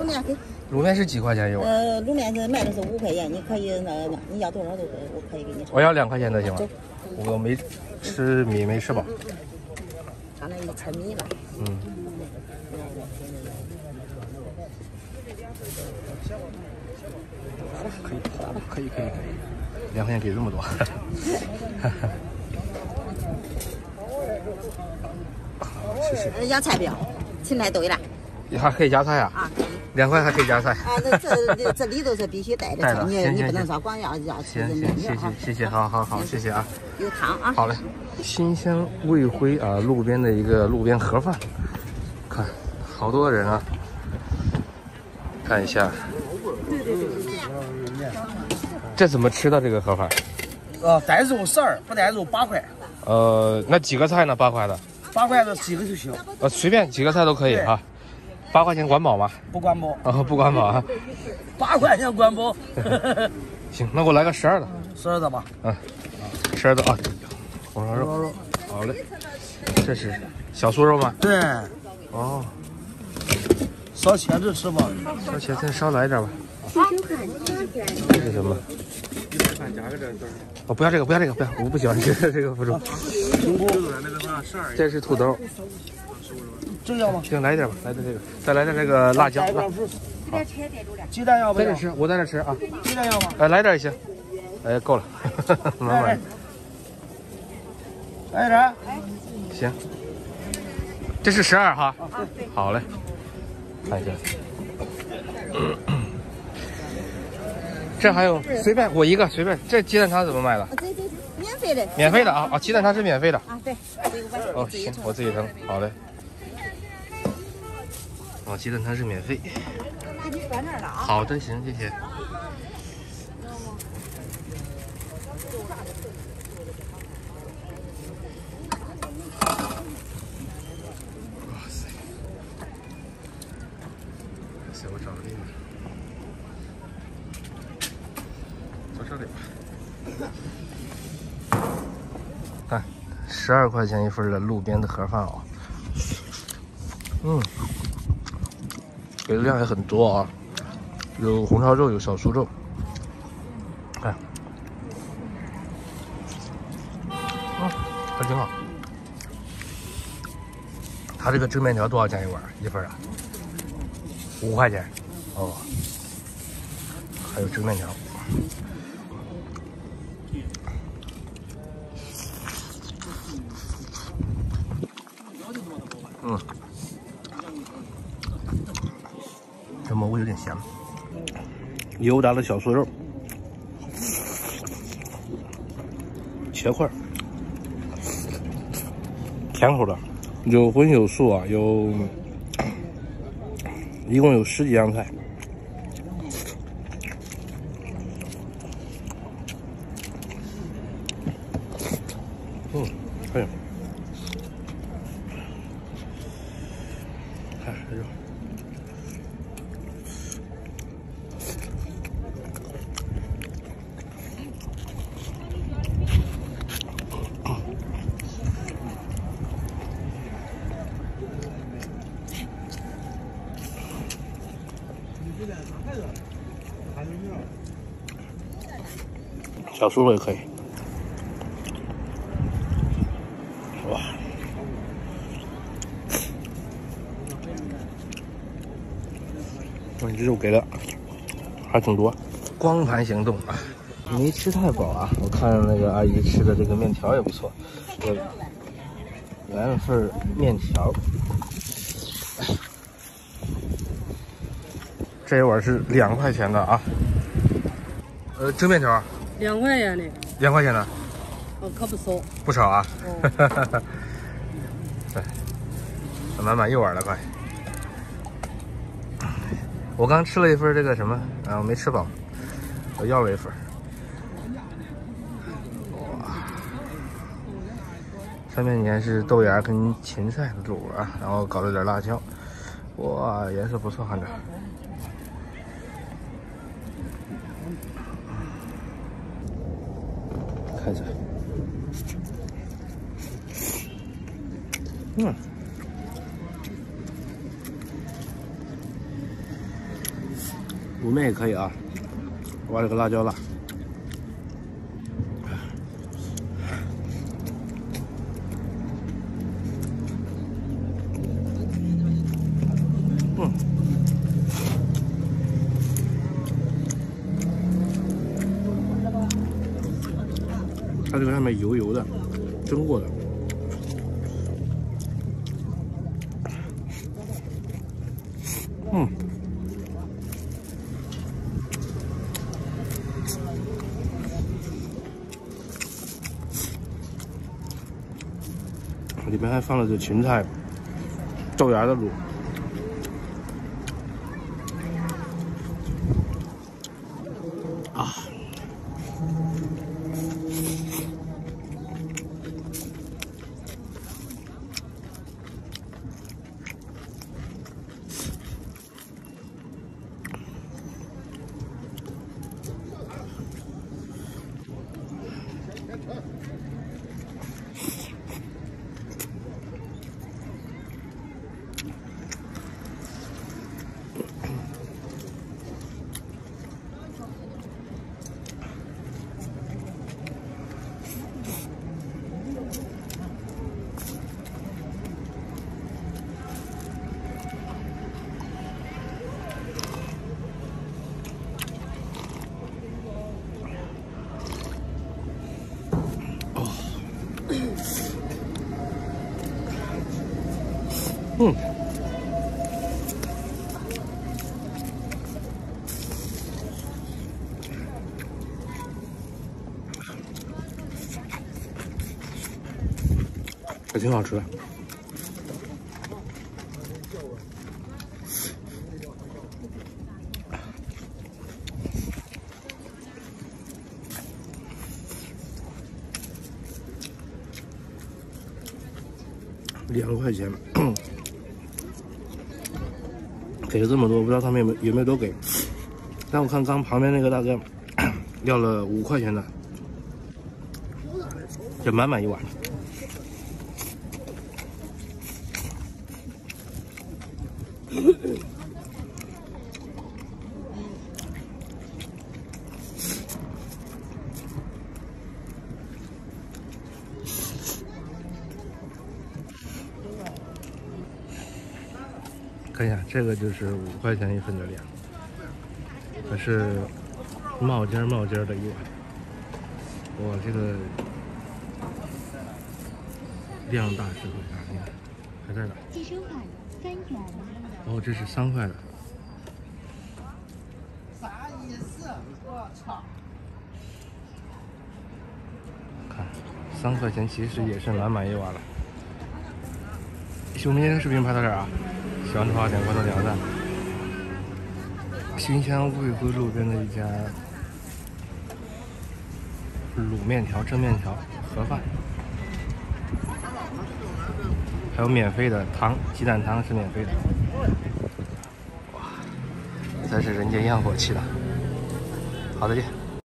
卤面给。卤面是几块钱一碗？呃，卤面是卖的是五块钱，你可以那你要多少都我可以给你。我要两块钱的行吗？我没吃米，没吃饱。他那你吃米了。嗯。可以，可以，可以，可以，两块钱给这么多。谢谢。要菜不？芹菜对了。还可以加菜啊？啊，两块还可以加菜。啊，这这这里头是必须带的，你你不能说光要要吃行行谢谢谢谢，好好好，谢谢啊。有汤啊。好嘞。新乡卫辉啊，路边的一个路边盒饭，看好多人啊。看一下。这怎么吃的这个盒饭？呃，带肉十二，不带肉八块。呃，那几个菜呢？八块的。八块的几个就行。呃，随便几个菜都可以哈。八块钱管饱吗？不管饱。啊，不管饱啊。八块钱管饱。行，那给我来个十二的。十二的吧。嗯。十二的啊。红烧肉。好嘞。这是小酥肉吗？对。哦。烧茄子吃吧。烧茄子少来一点吧。这是什么？哦，不要这个，不要这个，不要，我不喜欢吃这个腐竹。这是土豆。这要吗？行，来一点吧，来点这个，再来点这个辣椒。好。鸡蛋要不？在这吃，我在这吃啊。鸡蛋要吗？哎，来点也行。哎，够了。慢慢。来点。行。这是十二哈。好嘞。看一下。这还有随便我一个随便，这鸡蛋汤怎么卖的？免费的。免费的啊啊！鸡蛋汤是免费的。啊对。哦行，我自己盛，好嘞。哦，鸡蛋它是免费。好的，行，谢谢。哇塞！哇塞，我找个地方。坐这里吧。看，十二块钱一份的路边的盒饭啊。嗯。给的量也很多啊，有红烧肉，有小酥肉，看，嗯，还挺好。他这个蒸面条多少钱一碗一份啊？五块钱，哦，还有蒸面条，嗯。这蘑菇有点咸，油炸的小酥肉，切块，甜口的，有荤有素啊，有，一共有十几样菜。小酥肉也可以，哇！哇，这肉给的还挺多。光盘行动啊，没吃太饱啊。我看那个阿姨吃的这个面条也不错，来了份面条。这一碗是两块钱的啊。呃，蒸面条。两块钱的，两块钱的，哦，可不少，不少啊。对，满满一碗了，快。我刚吃了一份这个什么，啊，我没吃饱，我要了一份。哇，上面你看是豆芽跟芹菜卤啊，然后搞了点辣椒，哇，颜色不错，看着。看一下，嗯，卤面也可以啊，我这个辣椒辣。它这个上面油油的，蒸过的。嗯。里面还放了这芹菜、豆芽的卤。嗯，还挺好吃的。两块钱，给了这么多，不知道他们有没有有没有都给。但我看刚旁边那个大哥 要了五块钱的，这满满一碗。看一下，这个就是五块钱一份的量，可是冒尖冒尖的一碗。哇，这个量大实惠啊！你看，还在呢。计生款三元。哦，这是三块的。啥意思？我操！看，三块钱其实也是满满一碗了。我们今天视频拍到这儿啊。喜欢的话点关注点个赞。新乡汇辉路边的一家卤面条、蒸面条、盒饭，还有免费的汤，鸡蛋汤是免费的。哇，才是人间烟火气的。好，再见。